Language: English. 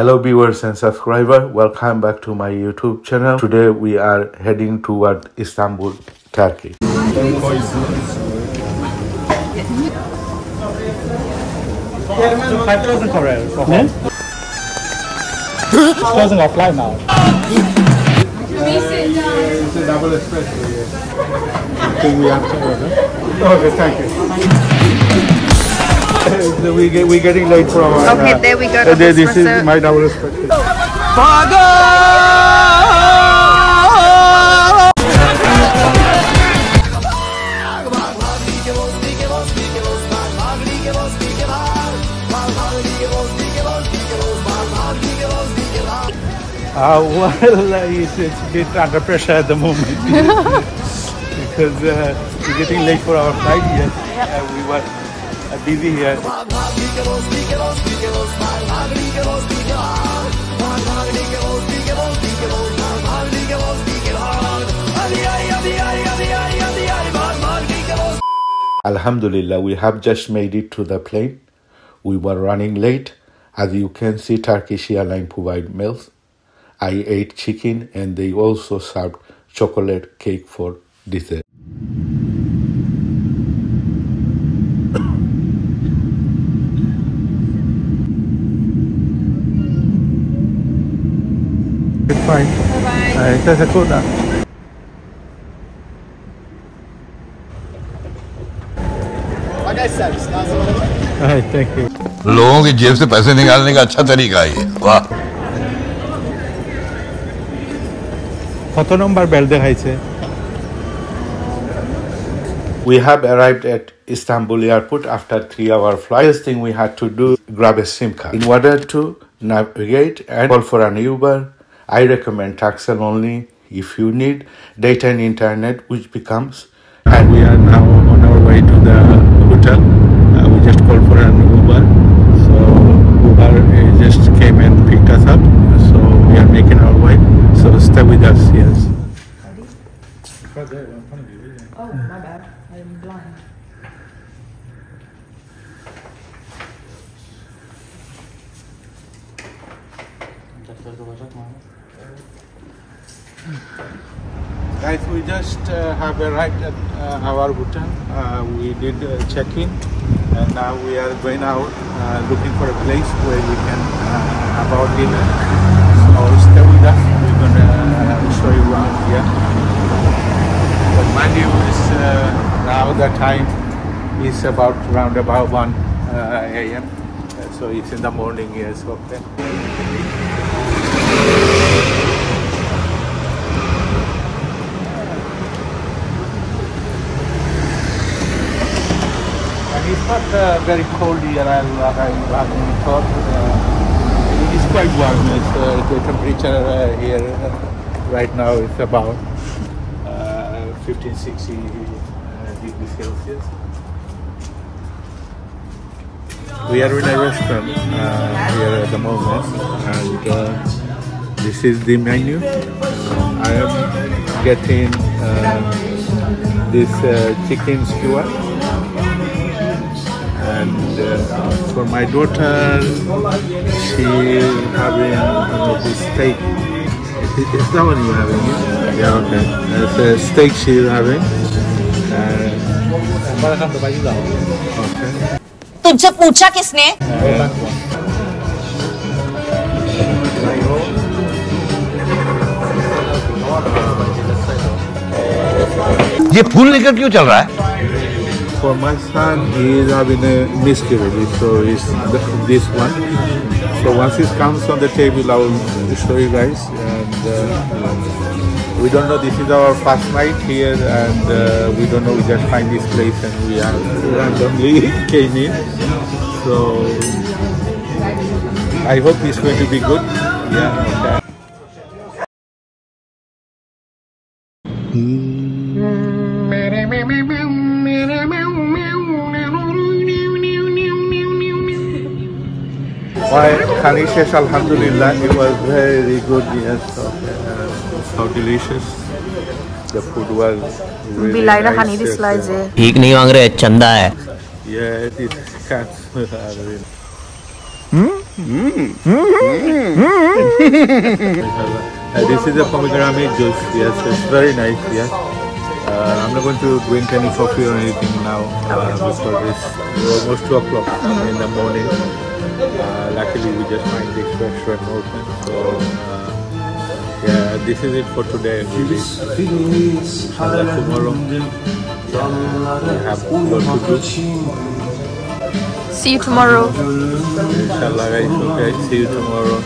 Hello viewers and subscriber, welcome back to my YouTube channel. Today we are heading toward Istanbul, Turkey. Five thousand Korean for home. It's closing flight now. It's a double espresso, yes. I think we have to order. Okay, thank you. so we get, we're getting late for our... Okay, uh, there we go, uh, there- this espresso. is my double espresso. Uh, well, it's, it's a bit under pressure at the moment because uh, we're getting late for our flight here. Uh, we were Uh, busy here. Alhamdulillah, we have just made it to the plane. We were running late. As you can see, Turkish airline provide meals. I ate chicken and they also served chocolate cake for dessert. It's fine. Uh, it has a coda. Alright, thank you. लोगों की जेब से पैसे निकालने का अच्छा तरीका है ये वाह কত নম্বর বেল দেখাইছে We have arrived at Istanbul airport after three hour flight. First thing we had to do grab a SIM card. In order to navigate and call for an Uber, I recommend Turkcell only if you need data and internet, which becomes And we are now on our way to the hotel. Uh, we just called for an Uber. So Uber uh, just came and picked us up. So we are making our way. So stay with us, yes. Oh, my bad. I'm blind. Guys, we just uh, have arrived at uh, our hotel. Uh, we did check-in and now we are going out uh, looking for a place where we can uh, have our dinner. So stay with us. We're going to uh, show you around here. You, it's, uh, now the time is about round about 1 uh, a.m. So it's in the morning, yes, okay. And it's not uh, very cold here I, as we thought. Uh, it is quite warm. It's, uh, the temperature uh, here uh, right now is about uh, 15, 16 uh, degrees Celsius. We are in a restaurant uh, here at the moment and uh, this is the menu. Uh, I am getting uh, this uh, chicken skewer and uh, for my daughter, she having uh, this steak. Is is that what you're having? Yeah, yeah okay. It's a steak she's having. Uh, okay. तुझसे पूछा किसने ये फूल लेकर क्यों चल रहा है For my son, he is having a miscarriage, so it's th- this one. So once it comes on the table, I will show you guys. And uh, we don't know. This is our first night here, and uh, we don't know. We just find this place, and we are randomly came in. So I hope it's going to be good. Yeah. Okay. My Khanishes, Alhamdulillah, it was very good. Yes, okay. uh, so delicious. The food was really nice. Yes, yes. ठीक नहीं मांग रहे चंदा है Yeah, these cats are really Uh, this is a pomegranate juice. Yes, it's very nice. Yes. Uh, I'm not going to drink any coffee or anything now uh, because it's almost two o'clock in the morning. Uh, luckily, we just find this restaurant open. So, uh, yeah, this is it for today. Inshallah, tomorrow we have work to do. See you tomorrow. Inshallah, guys. Okay, see you tomorrow.